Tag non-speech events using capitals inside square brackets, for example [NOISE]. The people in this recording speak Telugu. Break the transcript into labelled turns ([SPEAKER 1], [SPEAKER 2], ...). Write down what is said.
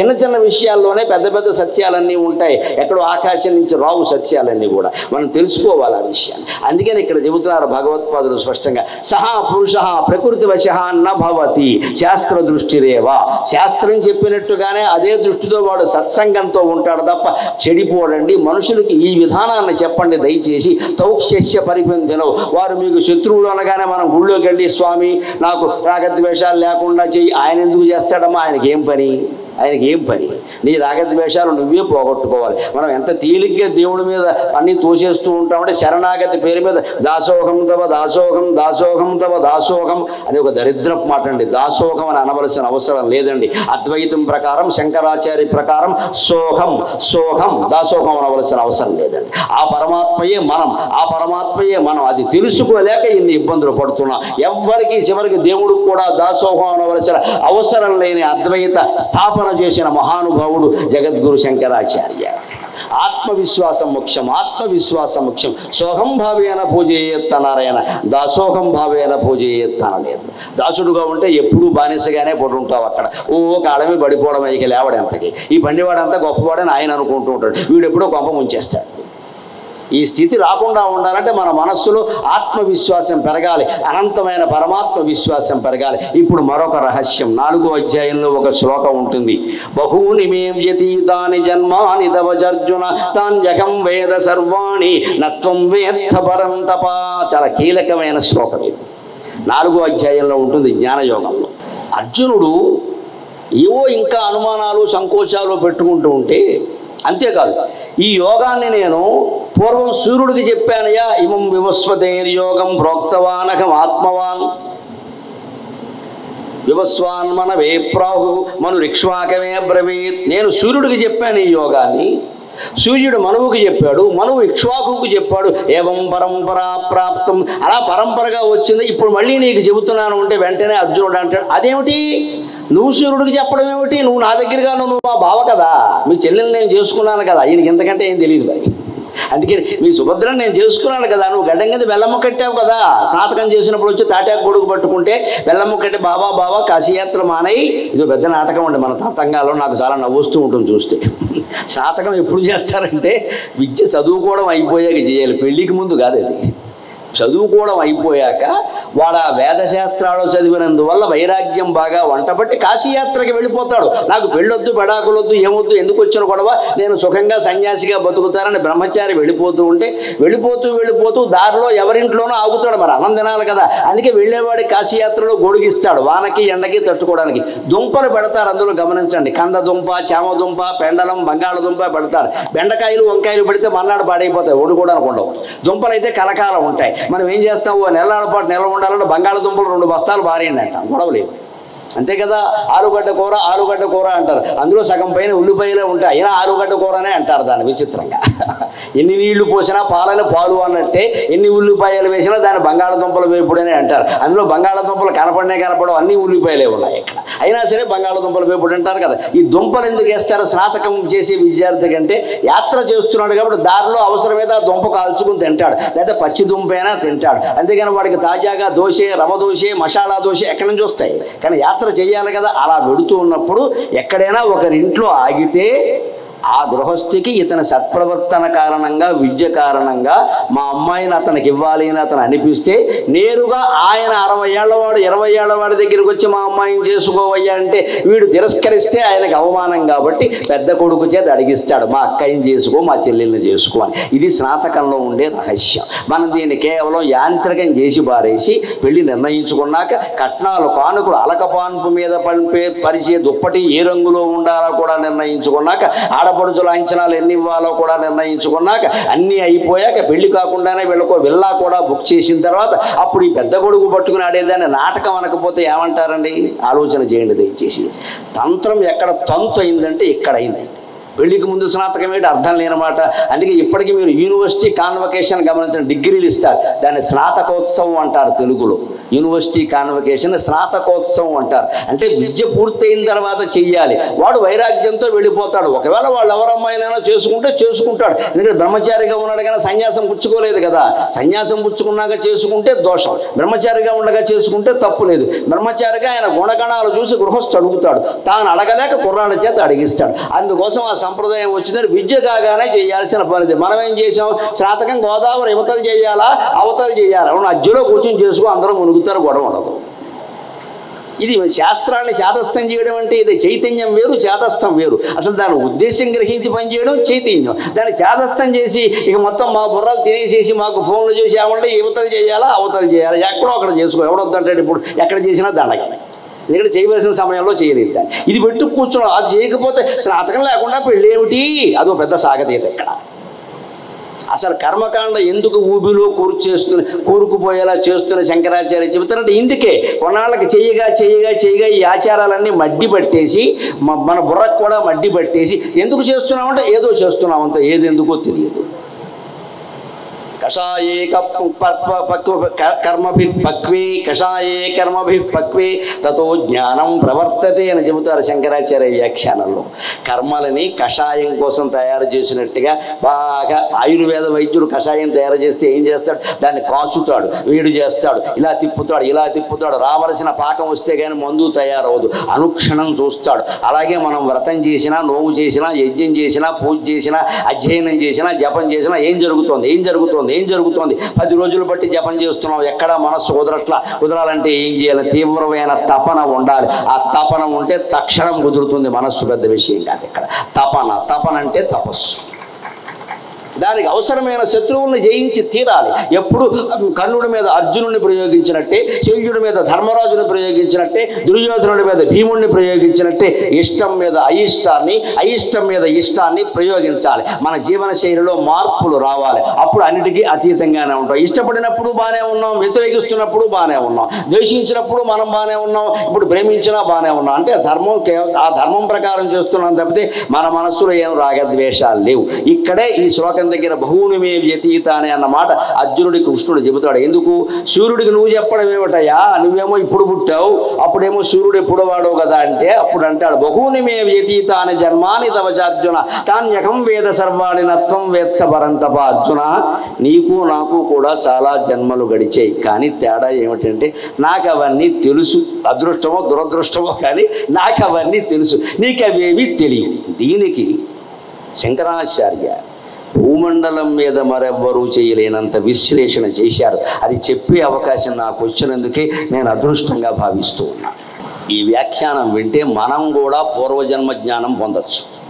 [SPEAKER 1] చిన్న చిన్న విషయాల్లోనే పెద్ద పెద్ద సత్యాలన్నీ ఉంటాయి. ఎక్కడో ఆకాశం నుంచి రావు సత్యాలన్నీ కూడా. మనం తెలుసుకోవాలి ఆ విషయాన్ని. అందుకని ఇక్కడ చెబుతున్నారు భగవత్పాదులు స్పష్టంగా సహా పురుష ప్రకృతి వశ న భవతి శాస్త్ర దృష్టిరేవా. శాస్త్రం చెప్పినట్టుగానే అదే దృష్టితో వాడు సత్సంగంతో ఉంటాడు తప్ప చెడిపోడండి. మనుషులకి ఈ విధానాన్ని చెప్పండి దయచేసి. తౌక్ష్య పరిపంధినవు వారు మీకు శత్రువులు అనగానే మనం గుళ్ళోకి వెళ్ళి స్వామి నాకు రాగద్వేషాలు లేకుండా చెయ్యి. ఆయన ఎందుకు చేస్తాడమ్మా? ఆయనకి ఏం పని? ఆయనకి ఏం పని? నీ రాగద్వేషాలు నువ్వే పోగొట్టుకోవాలి. మనం ఎంత తేలిగ్గా దేవుడి మీద అన్ని తోసేస్తూ ఉంటామంటే శరణాగతి పేరు మీద దాసోహం తవ దాసోహం దాసోహం తవ దాసోహం అనే ఒక దరిద్రపు మాట అండి దాసోహం అని అనవలసిన అవసరం లేదండి. అద్వైతం ప్రకారం శంకరాచార్య ప్రకారం సోహం సోహం దాసోహం అనవలసిన అవసరం లేదండి. ఆ పరమాత్మయే మనం. ఆ పరమాత్మయే మనం. అది తెలుసుకోలేక ఇన్ని ఇబ్బందులు పడుతున్నాం. ఎవ్వరికి చివరికి దేవుడు కూడా దాసోహం అనవలసిన అవసరం లేని అద్వైత స్థాపన చేసిన మహానుభావుడు జగద్గురు శంకరాచార్య. ఆత్మవిశ్వాసం ముఖ్యం ఆత్మవిశ్వాసం ముఖ్యం. సోహం భావేన పూజయేత్తనారాయణ దాసోహం భావేన పూజయేత్తనలేదు దాసుడుగా ఉంటే ఎప్పుడూ బానిసగానే పడుంటావు అక్కడ. ఓ కాలమే పడిపోవడం ఇక లేవడంతకి? ఈ బండివాడంతా గొప్పవాడని ఆయన అనుకుంటూ ఉంటాడు. వీడెప్పుడో కొంప ముంచేస్తాడు. ఈ స్థితి రాకుండా ఉండాలంటే మన మనస్సులో ఆత్మవిశ్వాసం పెరగాలి అనంతమైన పరమాత్మ విశ్వాసం పెరగాలి. ఇప్పుడు మరొక రహస్యం. నాలుగో అధ్యాయంలో ఒక శ్లోకం ఉంటుంది. బహూని మేం యతీతాని జన్మాని తవజర్జున తాన్యకం వేద సర్వాణి నత్వం వేత్త పరం తపా. చాలా కీలకమైన శ్లోకం ఇది. నాలుగో అధ్యాయంలో ఉంటుంది జ్ఞానయోగంలో. అర్జునుడు ఏవో ఇంకా అనుమానాలు సంకోచాలు పెట్టుకుంటూ ఉంటే అంతేకాదు ఈ యోగాన్ని నేను పూర్వం సూర్యుడికి చెప్పానయ్యా ఇమం వివస్వతేర్యోగం ప్రోక్తవానకం ఆత్మవాన్. వివస్వాన్ మన వేప్రాహు మను రిక్ష్వాకమే బ్రవీత్. నేను సూర్యుడికి చెప్పాను ఈ యోగాన్ని. సూర్యుడు మనువుకి చెప్పాడు మనువు ఇక్ష్వాకుకు చెప్పాడు ఏవం పరంపరా ప్రాప్తం. అలా పరంపరగా వచ్చింది. ఇప్పుడు మళ్ళీ నీకు చెబుతున్నాను అంటే వెంటనే అర్జునుడు అంటాడు అదేమిటి? నువ్వు సూర్యుడికి చెప్పడం ఏమిటి? నువ్వు నా దగ్గరగా నువ్వు మా బావ కదా. మీ చెల్లెల్ని నేను చేసుకున్నాను కదా. ఈయనకి ఇంతకంటే ఏం తెలియదు మరి. అందుకే మీ సుభద్ర నేను చేసుకున్నాను కదా నువ్వు గడ్డం కింద బెల్లమ్మ కట్టావు కదా. స్నాతకం చేసినప్పుడు వచ్చి తాటాకు గొడుగు పట్టుకుంటే బెల్లమ్మ కట్టి బాబా బాబా కాశీయాత్ర మానయి ఇది పెద్ద నాటకం అండి మన తతంగాలో నాకు చాలా నవ్వుస్తూ ఉంటుంది చూస్తే. స్నాతకం ఎప్పుడు చేస్తారంటే విద్య చదువుకోవడం అయిపోయాక చేయాలి. పెళ్ళికి ముందు కాదు అది. చదువుకోవడం అయిపోయాక వాడు ఆ వేదశాస్త్రాలు చదివినందువల్ల వైరాగ్యం బాగా వంటబట్టి కాశీయాత్రకి వెళ్ళిపోతాడు. నాకు పెళ్ళొద్దు పెడాకులొద్దు ఏమొద్దు ఎందుకు వచ్చిన గొడవ? నేను సుఖంగా సన్యాసిగా బతుకుతానని బ్రహ్మచారి వెళ్ళిపోతూ ఉంటే వెళ్ళిపోతూ వెళ్ళిపోతూ దారిలో ఎవరింట్లోనో ఆగుతాడు మరి అన్నం కదా. అందుకే వెళ్ళేవాడి కాశీయాత్రలో గొడుగిస్తాడు వానకి ఎండకి తట్టుకోవడానికి. దుంపలు పెడతారు అందులో గమనించండి. కంద దుంప చామ దుంప పెండలం బంగాళదుంప పెడతారు. బెండకాయలు వంకాయలు పెడితే మన్నాడు పాడైపోతాయి. ఒడు కూడా ఉండవు దుంపలు అయితే కలకాలం ఉంటాయి. మనం ఏం చేస్తాం ఓ నెలల పాటు నెల ఉండాలంటే బంగాళదుంపలు రెండు బస్తాలు భారీ అంట. గొడవలేదు అంతే కదా? ఆలుగడ్డ కూర ఆలుగడ్డ కూర అంటారు. అందులో సగం పైన ఉల్లిపాయలే ఉంటాయి. అయినా ఆలుగడ్డ కూరనే అంటారు దాన్ని విచిత్రంగా. [LAUGHS] ఎన్ని నీళ్ళు పోసినా పాలని పాలు అన్నట్టే ఎన్ని ఉల్లిపాయలు వేసినా దాన్ని బంగాళదుంపల వేపుడనే అంటారు. అందులో బంగాళదుంపలు కనపడనే కనపడవు. అన్ని ఉల్లిపాయలే ఉన్నాయి ఇక్కడ. అయినా సరే బంగాళదుంపలు వేపుడు అంటారు కదా. ఈ దుంపలు ఎందుకు వేస్తారు? స్నాతకం చేసే విద్యార్థి కంటే యాత్ర చేస్తున్నాడు కాబట్టి దారిలో అవసరమైతే ఆ దుంప కాల్చుకుని తింటాడు. లేదా పచ్చి దుంపైనా తింటాడు. అంతేగాని వాడికి తాజాగా దోశ రవ దోశ మసాలా దోశ ఎక్కడి నుంచి వస్తాయి? కానీ యాత్ర యాత్ర చేయాలి కదా అలా వెడుతూ ఉన్నప్పుడు ఎక్కడైనా ఒకరింట్లో ఆగితే ఆ గృహస్థికి ఇతని సత్ప్రవర్తన కారణంగా విద్య కారణంగా మా అమ్మాయిని అతనికి ఇవ్వాలి అని అతను అనిపిస్తే నేరుగా ఆయన అరవై ఏళ్ళవాడు ఇరవై ఏళ్ళవాడి దగ్గరికి వచ్చి మా అమ్మాయిని చేసుకోవయ్యా అంటే వీడు తిరస్కరిస్తే ఆయనకు అవమానం కాబట్టి పెద్ద కొడుకు చేత అడిగిస్తాడు మా అక్కయ్యని చేసుకో మా చెల్లెల్ని చేసుకో అని. ఇది స్నాతకంలో ఉండే రహస్యం. మనం దీన్ని కేవలం యాంత్రికం చేసి పారేసి పెళ్ళి నిర్ణయించుకున్నాక కట్నాలు కానుకలు అలకపాన్పు మీద పంపే పరిచే దుప్పటి ఏ రంగులో ఉండాలో కూడా నిర్ణయించుకున్నాక ఆడపడుచుల అంచనాలు ఎన్ని ఇవ్వాలో కూడా నిర్ణయించుకున్నాక అన్నీ అయిపోయాక పెళ్ళి కాకుండానే వీళ్ళకో విల్లా కూడా బుక్ చేసిన తర్వాత అప్పుడు ఈ పెద్ద కొడుకు పట్టుకుని ఆడేదాన్ని నాటకం అనకపోతే ఏమంటారండి? ఆలోచన చేయండి దయచేసి. తంత్రం ఎక్కడ తంతు అయిందంటే ఇక్కడ అయిందండి పెళ్ళికి ముందు స్నాతకం ఏంటి? అర్థం లేనమాట అందుకే ఇప్పటికీ మీరు యూనివర్సిటీ కాన్వకేషన్ గమనించిన డిగ్రీలు ఇస్తారు. దాన్ని స్నాతకోత్సవం అంటారు తెలుగులో. యూనివర్సిటీ కాన్వకేషన్ స్నాతకోత్సవం అంటారు. అంటే విద్య పూర్తయిన తర్వాత చెయ్యాలి. వాడు వైరాగ్యంతో వెళ్ళిపోతాడు. ఒకవేళ వాళ్ళు ఎవరమ్మాయినైనా చేసుకుంటే చేసుకుంటాడు. ఎందుకంటే బ్రహ్మచారిగా ఉన్నాడు కానీ సన్యాసం పుచ్చుకోలేదు కదా. సన్యాసం పుచ్చుకున్నాక చేసుకుంటే దోషం. బ్రహ్మచారిగా ఉండగా చేసుకుంటే తప్పు లేదు. బ్రహ్మచారిగా ఆయన గుణగణాలు చూసి గృహస్థు అడుగుతాడు. తాను అడగలేక కుర్రాడి చేత అడిగిస్తాడు. అందుకోసం ఆ సంప్రదాయం వచ్చిందని విద్య కాగానే చేయాల్సిన పనిది. మనం ఏం చేసాం శాతకం గోదావరి యువతలు చేయాలా? అవతలు చేయాలా? అవును అజ్జులో కూర్చొని చేసుకో అందరూ మునుగుతారు గొడవ ఉండదు. ఇది శాస్త్రాన్ని శాతస్థం చేయడం అంటే ఇది చైతన్యం వేరు చేతస్థం వేరు. అసలు దాని ఉద్దేశం గ్రహించి పనిచేయడం చైతన్యం. దాన్ని చేతస్థం చేసి ఇక మొత్తం మా బుర్రలు తినేసేసి మాకు ఫోన్లు చేసి ఏమంటే యువతలు చేయాలా అవతలు చేయాలా? ఎక్కడో అక్కడ చేసుకో. ఎవడొద్దంటాడు ఇప్పుడు? ఎక్కడ చేసినా దండగానే. ఎందుకంటే చేయవలసిన సమయంలో చేయలేదు ఇది పెట్టు కూర్చున్నాం. అది చేయకపోతే స్నాతకం లేకుండా పెళ్ళేమిటి? అది అదో పెద్ద సాగతీత ఇక్కడ. అసలు కర్మకాండ ఎందుకు ఊబిలో కూరు చేస్తున్న కూరుకుపోయేలా చేస్తున్న శంకరాచార్య చెబుతారంటే ఇందుకే. కొన్నాళ్ళకి చేయగా చేయగా చెయ్యగా ఈ ఆచారాలన్నీ మడ్డి పట్టేసి మన బుర్రకు కూడా మడ్డి పట్టేసి ఎందుకు చేస్తున్నామంటే ఏదో చేస్తున్నామంత. ఏది ఎందుకో తెలియదు. కషాయే పక్వ కర్మభి పక్వే కషాయే కర్మభి పక్వే తతో జ్ఞానం ప్రవర్తతే అని చెబుతారు శంకరాచార్య వ్యాఖ్యానంలో. కర్మలని కషాయం కోసం తయారు చేసినట్టుగా బాగా ఆయుర్వేద వైద్యుడు కషాయం తయారు చేస్తే ఏం చేస్తాడు? దాన్ని కాచుతాడు వీడు చేస్తాడు ఇలా తిప్పుతాడు ఇలా తిప్పుతాడు రావలసిన పాకం వస్తే కానీ మందు తయారవదు అనుక్షణం చూస్తాడు. అలాగే మనం వ్రతం చేసినా నోవు చేసినా యజ్ఞం చేసినా పూజ చేసినా అధ్యయనం చేసినా జపం చేసినా ఏం జరుగుతోంది? ఏం జరుగుతోంది? ఏం జరుగుతోంది? పది రోజులు బట్టి జపం చేస్తున్నాం. ఎక్కడ మనస్సు కుదరట్ల. కుదరాలంటే ఏం చేయాలి? తీవ్రమైన తపన ఉండాలి. ఆ తపన ఉంటే తక్షణం కుదురుతుంది మనస్సు. పెద్ద విషయం కాదు ఇక్కడ. తపన. తపన అంటే తపస్సు. దానికి అవసరమైన శత్రువుల్ని జయించి తీరాలి. ఎప్పుడు కర్ణుడి మీద అర్జునుడిని ప్రయోగించినట్టే శల్యుడి మీద ధర్మరాజుని ప్రయోగించినట్టే దుర్యోధనుడి మీద భీముడిని ప్రయోగించినట్టే ఇష్టం మీద అయిష్టాన్ని అయిష్టం మీద ఇష్టాన్ని ప్రయోగించాలి. మన జీవన శైలిలో మార్పులు రావాలి. అప్పుడు అన్నిటికీ అతీతంగానే ఉంటాం. ఇష్టపడినప్పుడు బాగానే ఉన్నాం వ్యతిరేకిస్తున్నప్పుడు బాగానే ఉన్నాం. ద్వేషించినప్పుడు మనం బాగానే ఉన్నాం ఇప్పుడు ప్రేమించినా బాగానే ఉన్నాం. అంటే ధర్మం ఆ ధర్మం ప్రకారం చేస్తున్నాం తప్పితే మన మనస్సులో ఏం రాగద్వేషాలు లేవు. ఇక్కడే ఈ శ్లోకం దగ్గర బహువునిమే వ్యతీత అనే అన్నమాట అర్జునుడి కృష్ణుడు చెబుతాడు. ఎందుకు? సూర్యుడికి నువ్వు చెప్పడం ఏమిటయ్యా? నువ్వేమో ఇప్పుడు పుట్టావు అప్పుడేమో సూర్యుడు ఎప్పుడు వాడవు కదా అంటే అప్పుడు అంటాడు బహువునిమే వ్యతీత అని జన్మాని తవచార్జున తాన్యకం వేద సర్వాణి నత్వం వేత్త పరంతప అర్జున. నీకు నాకు కూడా చాలా జన్మలు గడిచాయి కానీ తేడా ఏమిటంటే నాకు అవన్నీ తెలుసు. అదృష్టమో దురదృష్టమో కానీ నాకు అవన్నీ తెలుసు. నీకు అవేవి తెలియవు. దీనికి శంకరాచార్య భూమండలం మీద మరెవ్వరూ చేయలేనంత విశ్లేషణ చేశారు. అది చెప్పే అవకాశం నాకు వచ్చినందుకే నేను అదృష్టంగా భావిస్తూ ఉన్నాను. ఈ వ్యాఖ్యానం వింటే మనం కూడా పూర్వజన్మ జ్ఞానం పొందొచ్చు.